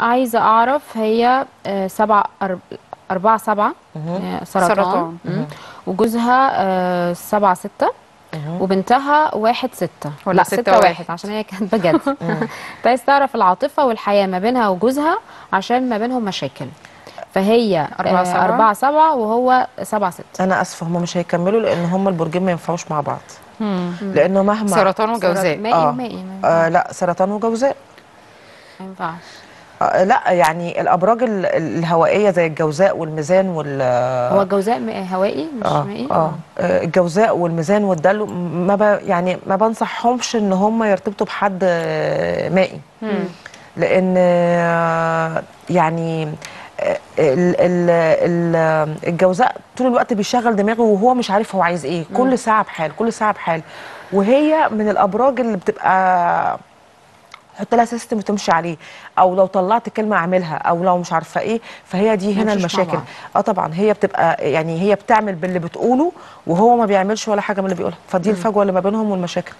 عايزة أعرف هي آه، سبعة أرب- أربعة سبعة آه، سرطان. وجوزها آه، سبعة ستة. وبنتها واحد ستة. ولا لا ستة ستة واحد. واحد. عشان هي كانت بجد. عايز تعرف العاطفة والحياة ما بينها وجوزها عشان ما بينهم مشاكل. فهي أربعة سبعة. أربعة سبعة وهو سبعة ستة. أنا آسفة هم مش هيكملوا لأن هم البرجين ما ينفعوش مع بعض. لأنه مهما سرطان وجوزاء. مائي آه. ومائي ما ينفعش. آه لا سرطان وجوزاء. ما ينفعش. لا يعني الأبراج ال- الهوائية زي الجوزاء والميزان وال هو الجوزاء هوائي؟ مش آه مائي؟ آه. آه، الجوزاء والميزان والدلو ما ب... يعني ما بنصحهمش إن هم يرتبطوا بحد آه، مائي لأن آه، يعني آه، ال- ال- ال- الجوزاء طول الوقت بيشغل دماغه وهو مش عارف هو عايز إيه. كل ساعة بحال كل ساعة بحال. وهي من الأبراج اللي بتبقى حط لها سيستم وتمشي عليه. أو لو طلعت كلمة أعملها أو لو مش عارفة إيه فهي دي هنا المشاكل. آه طبعا هي بتبقى يعني هي بتعمل باللي بتقوله وهو ما بيعملش ولا حاجة من اللي بيقولها. فدي الفجوة اللي ما بينهم والمشاكل.